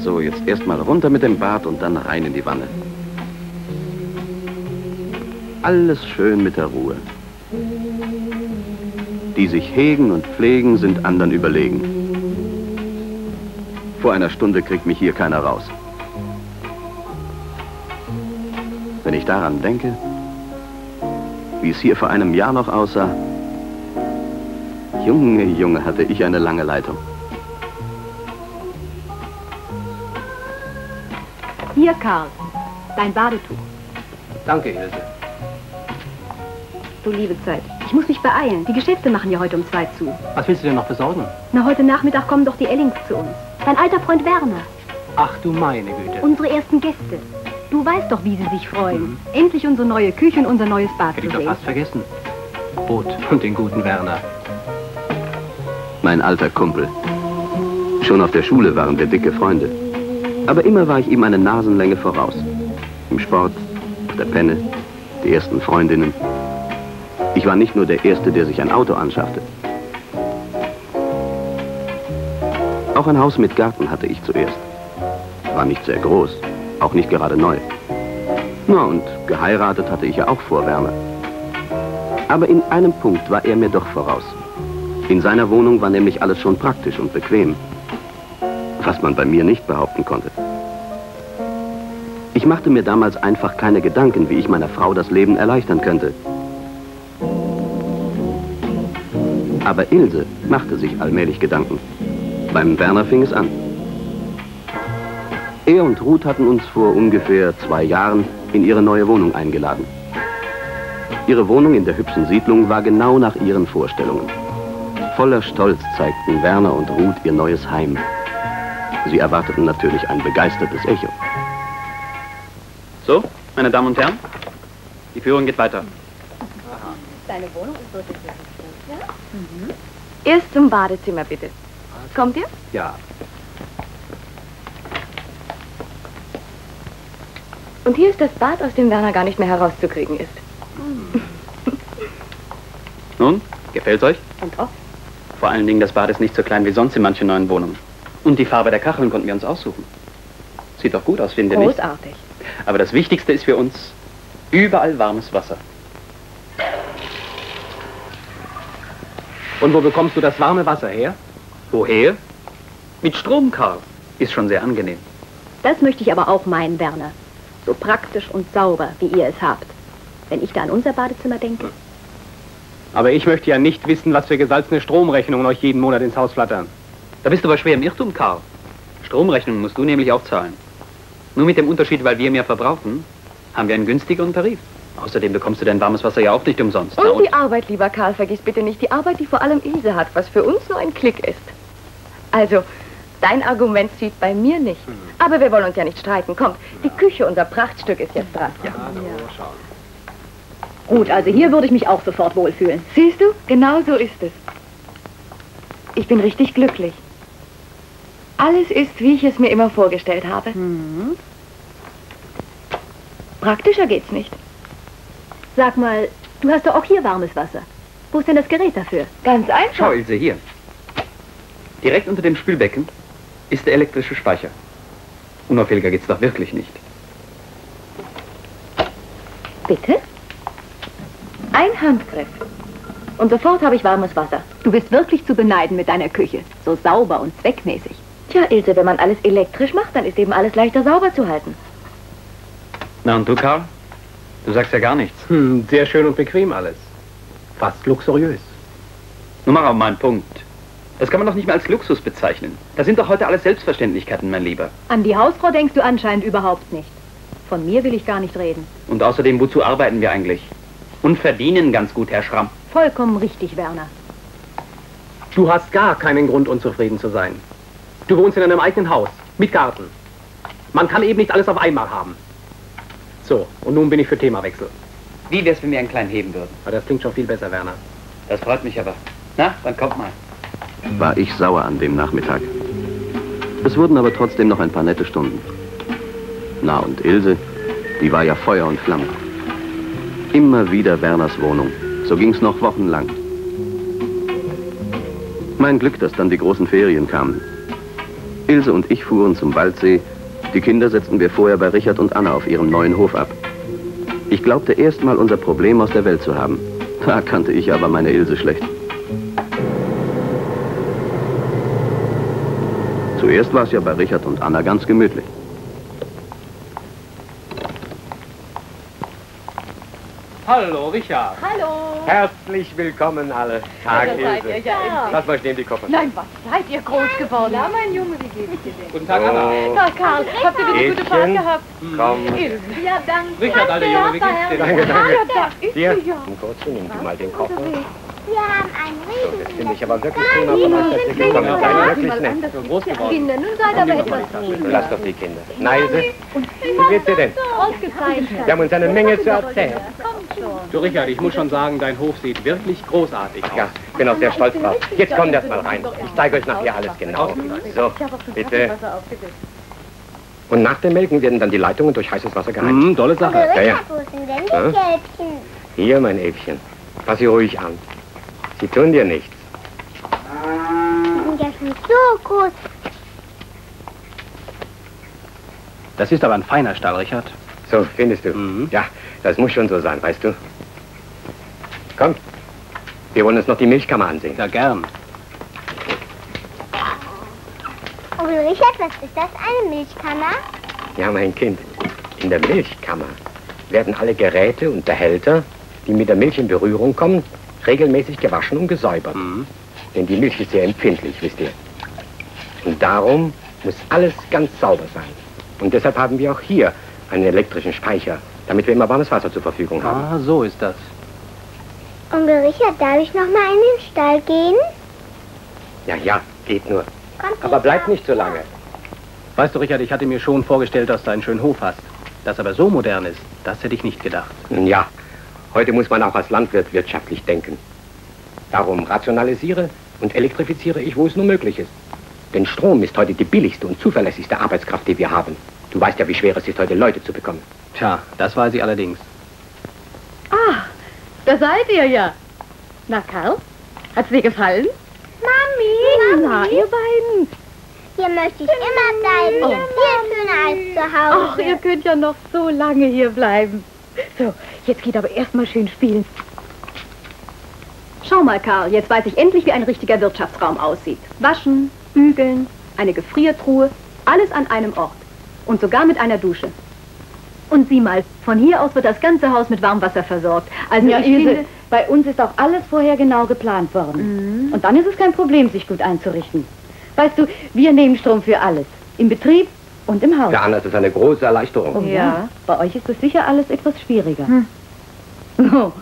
So, jetzt erstmal runter mit dem Bad und dann rein in die Wanne. Alles schön mit der Ruhe. Die sich hegen und pflegen, sind anderen überlegen. Vor einer Stunde kriegt mich hier keiner raus. Wenn ich daran denke, wie es hier vor einem Jahr noch aussah, Junge, Junge, hatte ich eine lange Leitung. Hier, Karl, dein Badetuch. Danke, Ilse. Du liebe Zeit. Ich muss mich beeilen. Die Geschäfte machen ja heute um zwei zu. Was willst du denn noch besorgen? Na, heute Nachmittag kommen doch die Ellings zu uns. Dein alter Freund Werner. Ach du meine Güte. Unsere ersten Gäste. Du weißt doch, wie sie sich freuen. Endlich unsere neue Küche und unser neues Bad Hätte zu ich doch sehen. fast vergessen. Brot und den guten Werner. Mein alter Kumpel. Schon auf der Schule waren wir dicke Freunde. Aber immer war ich ihm eine Nasenlänge voraus. Im Sport, auf der Penne, die ersten Freundinnen. Ich war nicht nur der Erste, der sich ein Auto anschaffte. Auch ein Haus mit Garten hatte ich zuerst. War nicht sehr groß, auch nicht gerade neu. Na, und geheiratet hatte ich ja auch vor Werner. Aber in einem Punkt war er mir doch voraus. In seiner Wohnung war nämlich alles schon praktisch und bequem. Was man bei mir nicht behaupten konnte. Ich machte mir damals einfach keine Gedanken, wie ich meiner Frau das Leben erleichtern könnte. Aber Ilse machte sich allmählich Gedanken. Beim Werner fing es an. Er und Ruth hatten uns vor ungefähr zwei Jahren in ihre neue Wohnung eingeladen. Ihre Wohnung in der hübschen Siedlung war genau nach ihren Vorstellungen. Voller Stolz zeigten Werner und Ruth ihr neues Heim. Sie erwarteten natürlich ein begeistertes Echo. So, meine Damen und Herren, die Führung geht weiter. Deine Wohnung ist wirklich gut, ja? Erst zum Badezimmer, bitte. Kommt ihr? Ja. Und hier ist das Bad, aus dem Werner gar nicht mehr herauszukriegen ist. Nun, gefällt's euch? Und auch? Vor allen Dingen, das Bad ist nicht so klein wie sonst in manchen neuen Wohnungen. Und die Farbe der Kacheln konnten wir uns aussuchen. Sieht doch gut aus, findet ihr nicht? Großartig. Aber das Wichtigste ist für uns überall warmes Wasser. Und wo bekommst du das warme Wasser her? Woher? Mit Strom, Karl. Ist schon sehr angenehm. Das möchte ich aber auch meinen, Werner. So praktisch und sauber, wie ihr es habt. Wenn ich da an unser Badezimmer denke. Aber ich möchte ja nicht wissen, was für gesalzene Stromrechnungen euch jeden Monat ins Haus flattern. Da bist du aber schwer im Irrtum, Karl. Stromrechnungen musst du nämlich auch zahlen. Nur mit dem Unterschied, weil wir mehr verbrauchen, haben wir einen günstigeren Tarif. Außerdem bekommst du dein warmes Wasser ja auch nicht umsonst. Na Und die Arbeit, lieber Karl, vergiss bitte nicht die Arbeit, die vor allem Ilse hat, was für uns nur ein Klick ist. Also, dein Argument zieht bei mir nicht. Aber wir wollen uns ja nicht streiten. Kommt, die Küche, unser Prachtstück, ist jetzt dran. Ja, schauen. Gut, also hier würde ich mich auch sofort wohlfühlen. Siehst du, genau so ist es. Ich bin richtig glücklich. Alles ist, wie ich es mir immer vorgestellt habe. Praktischer geht's nicht. Sag mal, du hast doch auch hier warmes Wasser. Wo ist denn das Gerät dafür? Ganz einfach. Schau, Ilse, hier. Direkt unter dem Spülbecken ist der elektrische Speicher. Unauffälliger geht's doch wirklich nicht. Bitte? Ein Handgriff. Und sofort habe ich warmes Wasser. Du bist wirklich zu beneiden mit deiner Küche. So sauber und zweckmäßig. Tja, Ilse, wenn man alles elektrisch macht, dann ist eben alles leichter sauber zu halten. Na und du, Karl? Du sagst ja gar nichts. Hm, sehr schön und bequem alles. Fast luxuriös. Nun mach auf mal einen Punkt. Das kann man doch nicht mehr als Luxus bezeichnen. Das sind doch heute alles Selbstverständlichkeiten, mein Lieber. An die Hausfrau denkst du anscheinend überhaupt nicht. Von mir will ich gar nicht reden. Und außerdem, wozu arbeiten wir eigentlich? Und verdienen ganz gut, Herr Schramm. Vollkommen richtig, Werner. Du hast gar keinen Grund, unzufrieden zu sein. Du wohnst in einem eigenen Haus, mit Garten. Man kann eben nicht alles auf einmal haben. So, und nun bin ich für Themawechsel. Wie wär's, wenn wir einen kleinen heben würden? Aber das klingt schon viel besser, Werner. Das freut mich aber. Na, dann kommt mal. War ich sauer an dem Nachmittag. Es wurden aber trotzdem noch ein paar nette Stunden. Na und Ilse, die war ja Feuer und Flamme. Immer wieder Werners Wohnung. So ging's noch wochenlang. Mein Glück, dass dann die großen Ferien kamen. Ilse und ich fuhren zum Waldsee. Die Kinder setzten wir vorher bei Richard und Anna auf ihrem neuen Hof ab. Ich glaubte erst mal unser Problem aus der Welt zu haben. Da kannte ich aber meine Ilse schlecht. Zuerst war es ja bei Richard und Anna ganz gemütlich. Hallo, Richard. Hallo. Herzlich willkommen alle. Tag, seid Ilse. ihr ja Lass mal stehen, die Koffer. Nein, was seid ihr groß geworden? Na, mein Junge, dir? Guten Tag, Anna. Oh, Na, Karl, habt ihr wieder eine gute Fahrt gehabt? komm. Ilse. Ja, danke. Richard, alter Junge, wie geht's dir? Danke, danke. ja. ein kurzen, nimm du mal den Koffer. Wir haben einen Das riesigen finde ich aber wirklich prima von euch, dass ihr gekommen seid. Wirklich nett. So groß geworden. Kinder. Nun seid aber etwas Lass doch die Kinder. Neise, wie geht's dir denn? ausgezeichnet. Wir haben uns eine Menge zu erzählen. Du, Richard, ich muss schon sagen, dein Hof sieht wirklich großartig aus. Ja, bin auch sehr stolz drauf. Jetzt kommt erst mal rein. Ich zeige euch nachher alles genau. So, bitte. Und nach dem Melken werden dann die Leitungen durch heißes Wasser geheizt. Mhm, tolle Sache. Ja, ja. Gelbchen? Hier, mein Äffchen. Pass sie ruhig an. Sie tun dir nichts. Ja schon so groß. Das ist aber ein feiner Stall, Richard. So, findest du? Mhm. Ja, das muss schon so sein, weißt du? Komm, wir wollen uns noch die Milchkammer ansehen. Ja, gern. Onkel Richard, was ist das? Eine Milchkammer? Ja, mein Kind, in der Milchkammer werden alle Geräte und Behälter, die mit der Milch in Berührung kommen, regelmäßig gewaschen und gesäubert. Mhm. Denn die Milch ist sehr empfindlich, wisst ihr. Und darum muss alles ganz sauber sein. Und deshalb haben wir auch hier einen elektrischen Speicher, damit wir immer warmes Wasser zur Verfügung haben. Ah, so ist das. Onkel Richard, darf ich noch mal in den Stall gehen? Ja, ja, geht nur. Kommt Aber bleib nicht so lange. Weißt du, Richard, ich hatte mir schon vorgestellt, dass du einen schönen Hof hast. Dass aber so modern ist, das hätte ich nicht gedacht. Nun ja, heute muss man auch als Landwirt wirtschaftlich denken. Darum rationalisiere und elektrifiziere ich, wo es nur möglich ist. Denn Strom ist heute die billigste und zuverlässigste Arbeitskraft, die wir haben. Du weißt ja, wie schwer es ist, heute Leute zu bekommen. Tja, das weiß ich allerdings. Da seid ihr ja. Na, Karl, hat's dir gefallen? Mami, Na, ihr beiden. hier möchte ich immer bleiben. Oh. Viel schöner als zu Ach, Hause. ihr könnt ja noch so lange hier bleiben. So, jetzt geht aber erstmal schön spielen. Schau mal, Karl, jetzt weiß ich endlich, wie ein richtiger Wirtschaftsraum aussieht. Waschen, bügeln, eine Gefriertruhe, alles an einem Ort. Und sogar mit einer Dusche. Und sieh mal, von hier aus wird das ganze Haus mit Warmwasser versorgt. Also Ja, ich Ilse, finde... bei uns ist auch alles vorher genau geplant worden. Und dann ist es kein Problem, sich gut einzurichten. Weißt du, wir nehmen Strom für alles. Im Betrieb und im Haus. Ja, Anna, das ist eine große Erleichterung. Oh, ja. Bei euch ist es sicher alles etwas schwieriger. So,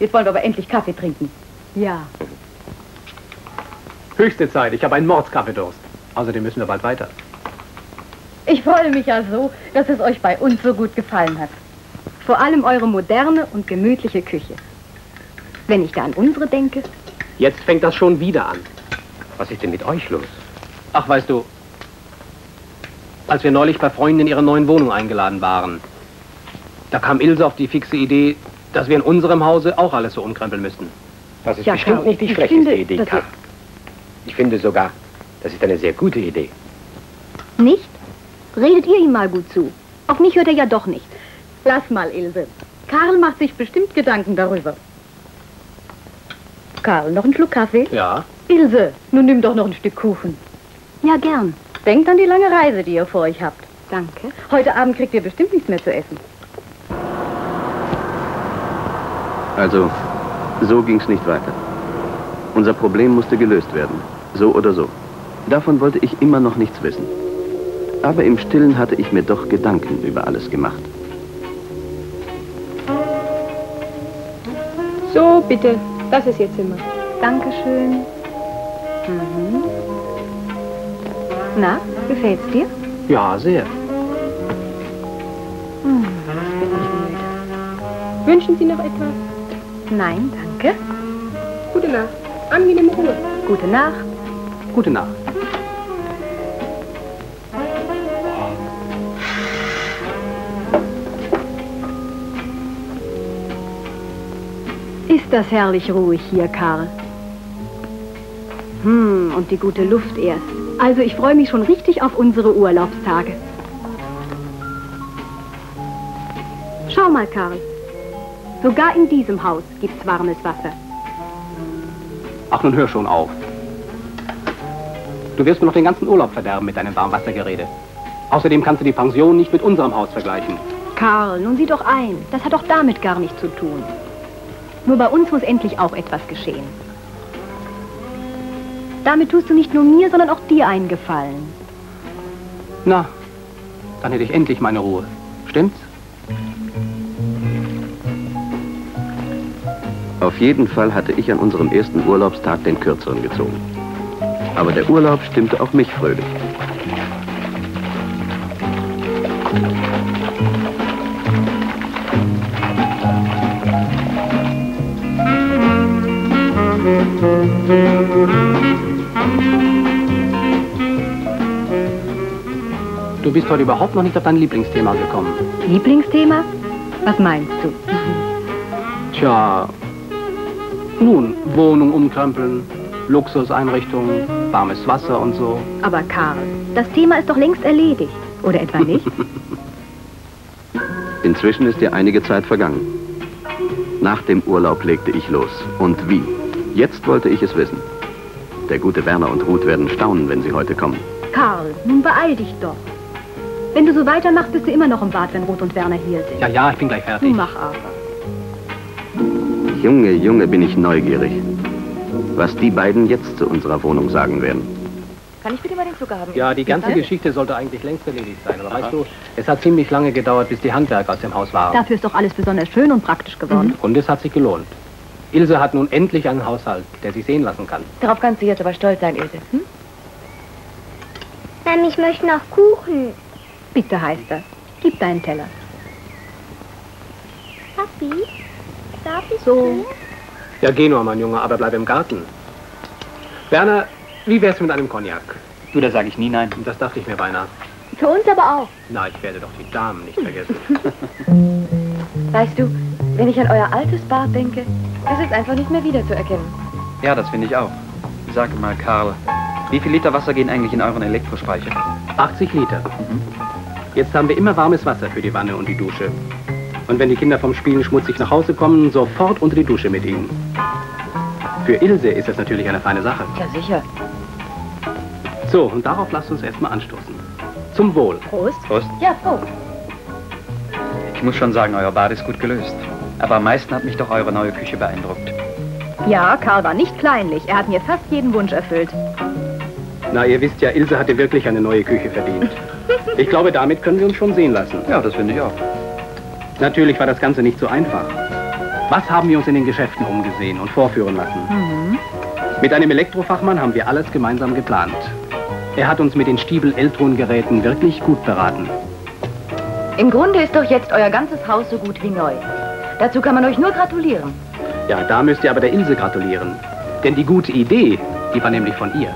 jetzt wollen wir aber endlich Kaffee trinken. Ja. Höchste Zeit, ich habe einen Mordskaffeedurst. Außerdem müssen wir bald weiter. Ich freue mich ja so, dass es euch bei uns so gut gefallen hat. Vor allem eure moderne und gemütliche Küche. Wenn ich da an unsere denke. Jetzt fängt das schon wieder an. Was ist denn mit euch los? Ach, weißt du, als wir neulich bei Freunden in ihre neuen Wohnung eingeladen waren, da kam Ilse auf die fixe Idee, dass wir in unserem Hause auch alles so umkrempeln müssten. Das ist Ja, bestimmt Karl, nicht die ich schlechteste finde, Idee, Karl. Ich finde sogar, das ist eine sehr gute Idee. Nicht? Redet ihr ihm mal gut zu. Auf mich hört er ja doch nicht. Lass mal, Ilse. Karl macht sich bestimmt Gedanken darüber. Karl, noch ein Schluck Kaffee? Ja, Ilse, nun nimm doch noch ein Stück Kuchen. Ja, gern. Denkt an die lange Reise, die ihr vor euch habt. Danke. Heute Abend kriegt ihr bestimmt nichts mehr zu essen. Also, so ging's nicht weiter. Unser Problem musste gelöst werden. So oder so. Davon wollte ich immer noch nichts wissen. Aber im Stillen hatte ich mir doch Gedanken über alles gemacht. So, bitte. Das ist Ihr Zimmer. Dankeschön. Mhm. Na, gefällt's dir? Ja, sehr. Hm, ich bin nicht. Wünschen Sie noch etwas? Nein, danke. Gute Nacht. Angenehme Ruhe. Gute Nacht. Gute Nacht. Das herrlich ruhig hier, Karl. Hm, und die gute Luft erst. Also ich freue mich schon richtig auf unsere Urlaubstage. Schau mal, Karl. Sogar in diesem Haus gibt's warmes Wasser. Ach, nun hör schon auf. Du wirst mir noch den ganzen Urlaub verderben mit deinem Warmwassergerede. Außerdem kannst du die Pension nicht mit unserem Haus vergleichen. Karl, nun sieh doch ein. Das hat doch damit gar nichts zu tun. Nur bei uns muss endlich auch etwas geschehen. Damit tust du nicht nur mir, sondern auch dir einen Gefallen. Na, dann hätte ich endlich meine Ruhe. Stimmt's? Auf jeden Fall hatte ich an unserem ersten Urlaubstag den kürzeren gezogen. Aber der Urlaub stimmte auch mich fröhlich. Du bist heute überhaupt noch nicht auf dein Lieblingsthema gekommen. Lieblingsthema? Was meinst du? Tja, nun, Wohnung umkrempeln, Luxuseinrichtungen, warmes Wasser und so. Aber Karl, das Thema ist doch längst erledigt. Oder etwa nicht? Inzwischen ist ja einige Zeit vergangen. Nach dem Urlaub legte ich los. Und wie? Jetzt wollte ich es wissen. Der gute Werner und Ruth werden staunen, wenn sie heute kommen. Karl, nun beeil dich doch. Wenn du so weitermachst, bist du immer noch im Bad, wenn Ruth und Werner hier sind. Ja, ja, ich bin gleich fertig. Nun mach aber. Junge, Junge, bin ich neugierig. Was die beiden jetzt zu unserer Wohnung sagen werden. Kann ich bitte mal den Zucker haben? Ja, die ganze. Geschichte sollte eigentlich längst erledigt sein. Aber weißt du, es hat ziemlich lange gedauert, bis die Handwerker aus dem Haus waren. Dafür ist doch alles besonders schön und praktisch geworden. Und es hat sich gelohnt. Ilse hat nun endlich einen Haushalt, der sich sehen lassen kann. Darauf kannst du jetzt aber stolz sein, Ilse. Hm? Mami, ich möchte noch Kuchen. Bitte, heißt er. Gib deinen Teller. Papi, darf ich So. gehen? Ja, geh nur, mein Junge, aber bleib im Garten. Werner, wie wär's mit einem Cognac? Du, da sage ich nie nein. Das dachte ich mir beinahe. Für uns aber auch. Na, ich werde doch die Damen nicht vergessen. Weißt du, wenn ich an euer altes Bad denke, ist es einfach nicht mehr wiederzuerkennen. Ja, das finde ich auch. Sag mal, Karl, wie viel Liter Wasser gehen eigentlich in euren Elektrospeicher? 80 Liter. Jetzt haben wir immer warmes Wasser für die Wanne und die Dusche. Und wenn die Kinder vom Spielen schmutzig nach Hause kommen, sofort unter die Dusche mit ihnen. Für Ilse ist das natürlich eine feine Sache. Ja, sicher. So, und darauf lasst uns erstmal anstoßen. Zum Wohl. Prost. Prost. Ja, Frau. Ich muss schon sagen, euer Bad ist gut gelöst. Aber am meisten hat mich doch eure neue Küche beeindruckt. Ja, Karl war nicht kleinlich. Er hat mir fast jeden Wunsch erfüllt. Na, ihr wisst ja, Ilse hatte wirklich eine neue Küche verdient. Ich glaube, damit können wir uns schon sehen lassen. Ja, das finde ich auch. Natürlich war das Ganze nicht so einfach. Was haben wir uns in den Geschäften umgesehen und vorführen lassen? Mit einem Elektrofachmann haben wir alles gemeinsam geplant. Er hat uns mit den Stiebel-Eltron-Geräten wirklich gut beraten. Im Grunde ist doch jetzt euer ganzes Haus so gut wie neu. Dazu kann man euch nur gratulieren. Ja, da müsst ihr aber der Ilse gratulieren. Denn die gute Idee, die war nämlich von ihr.